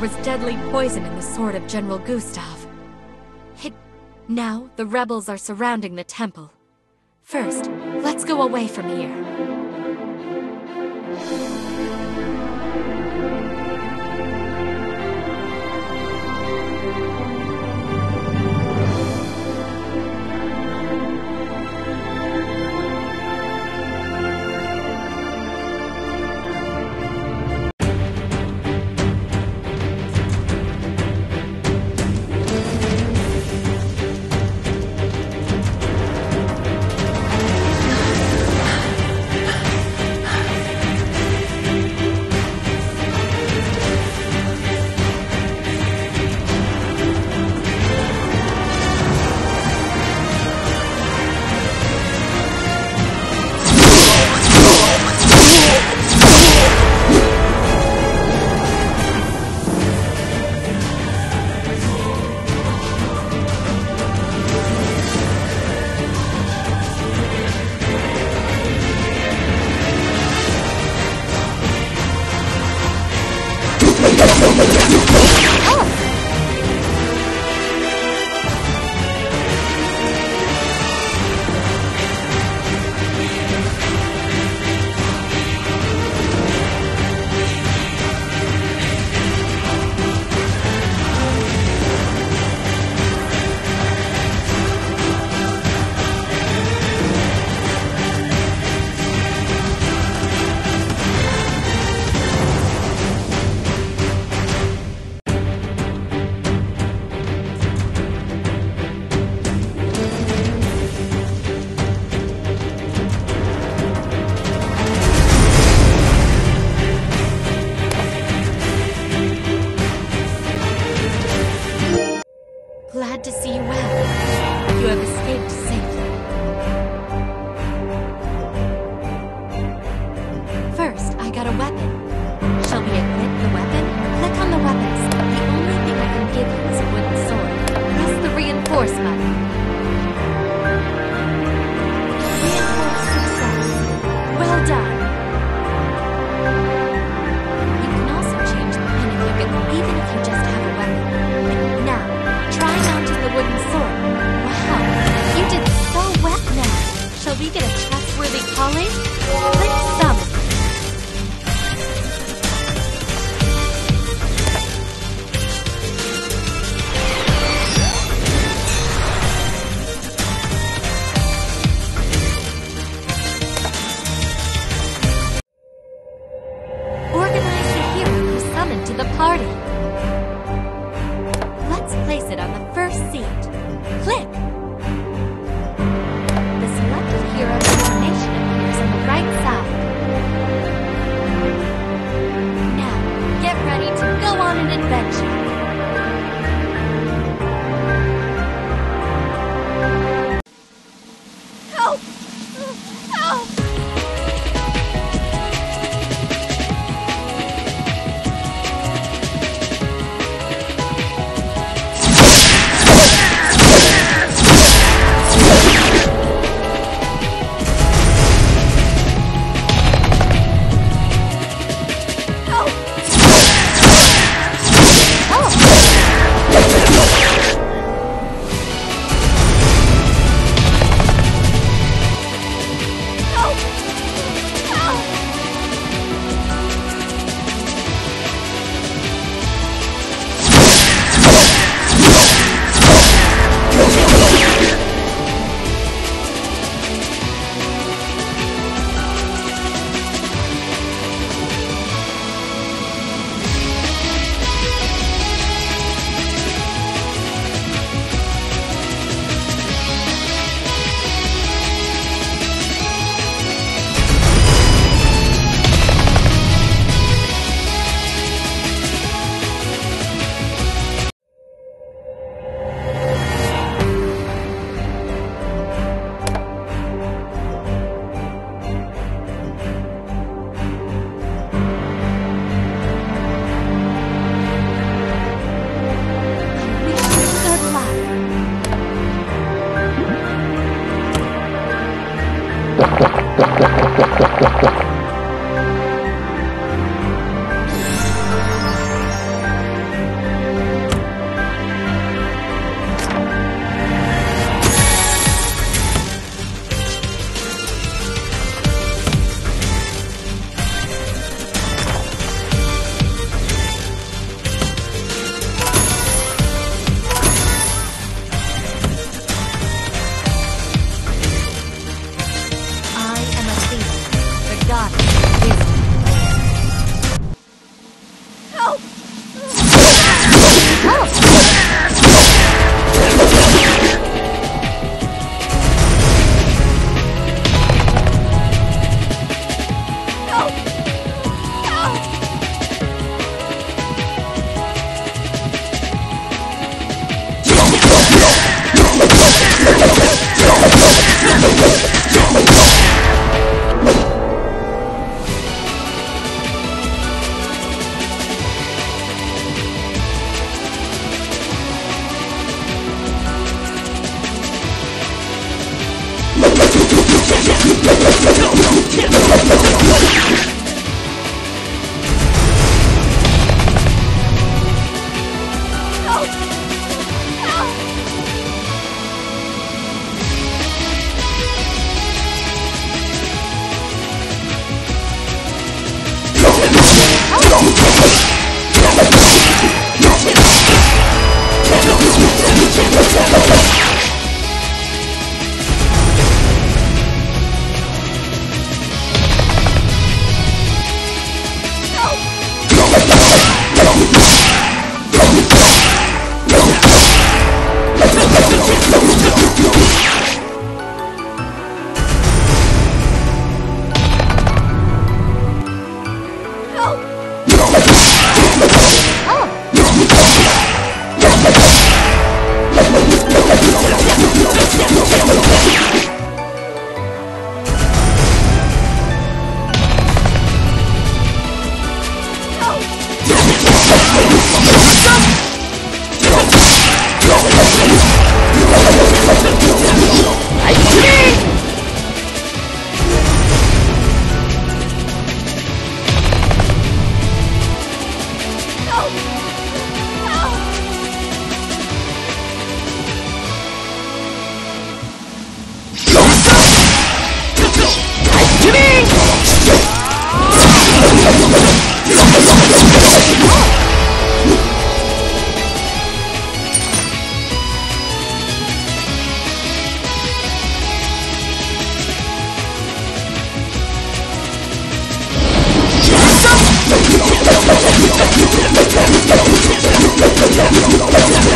was deadly poison in the sword of General Gustav. It... Now, the rebels are surrounding the temple. First, let's go away from here. perfection. body Help! No!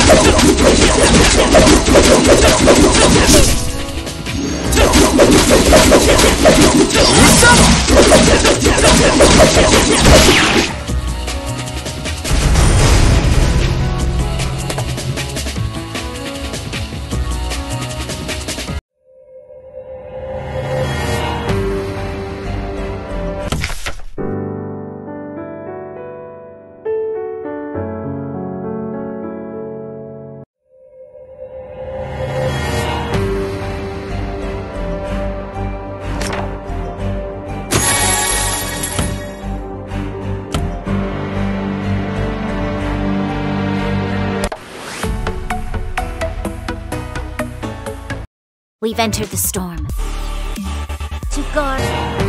Stop! We've entered the storm. To guard...